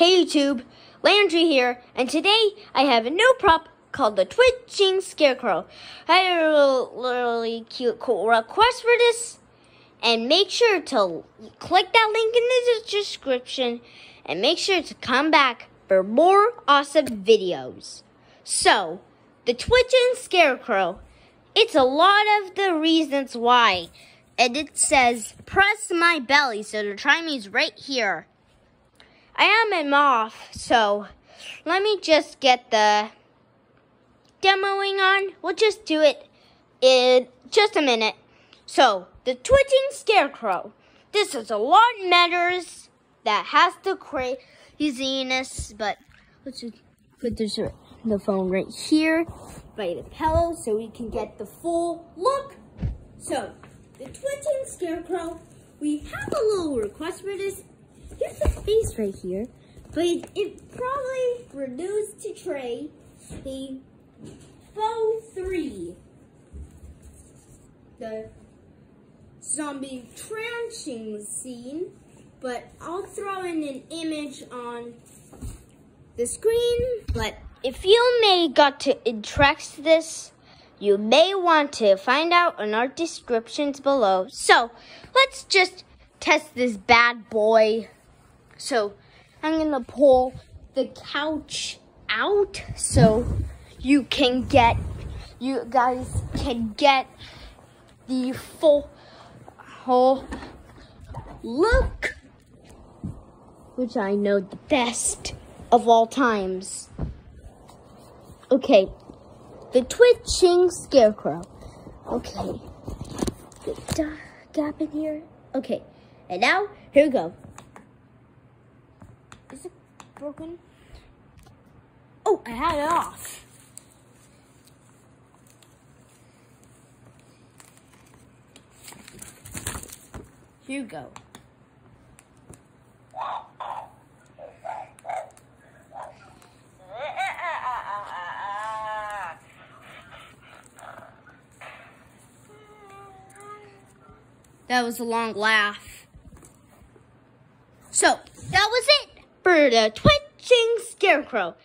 Hey YouTube, Landry here, and today I have a new prop called the Twitching Scarecrow. I had a really cute cool request for this, and make sure to click that link in the description, and make sure to come back for more awesome videos. So, the Twitching Scarecrow, it's a lot of the reasons why, and it says press my belly, so the time is right here. I am a moth, so let me just get the demoing on. We'll just do it in just a minute. So, the twitching scarecrow. This is a lot matters that has the craziness, but let's just put this the phone right here by the pillow so we can get the full look. So, the twitching scarecrow, we have a little request for this Here's the face right here. But it, it probably reduced to Trey the Foe 3. The zombie tranching scene. But I'll throw in an image on the screen. But if you may got to interest this, you may want to find out in our descriptions below. So let's just test this bad boy. So I'm gonna pull the couch out so you can get, you guys can get the full whole look, which I know the best of all times. Okay, the twitching scarecrow. Okay, the gap in here. Okay, and now here we go. Is it broken? Oh, I had it off. Here you go. That was a long laugh. So, that was it for the twitching scarecrow.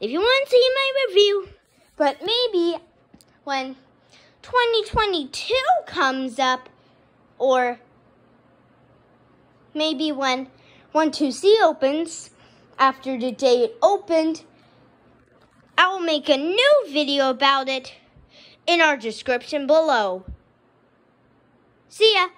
If you want to see my review, but maybe when 2022 comes up, or maybe when 12C opens, after the day it opened, I will make a new video about it in our description below. See ya!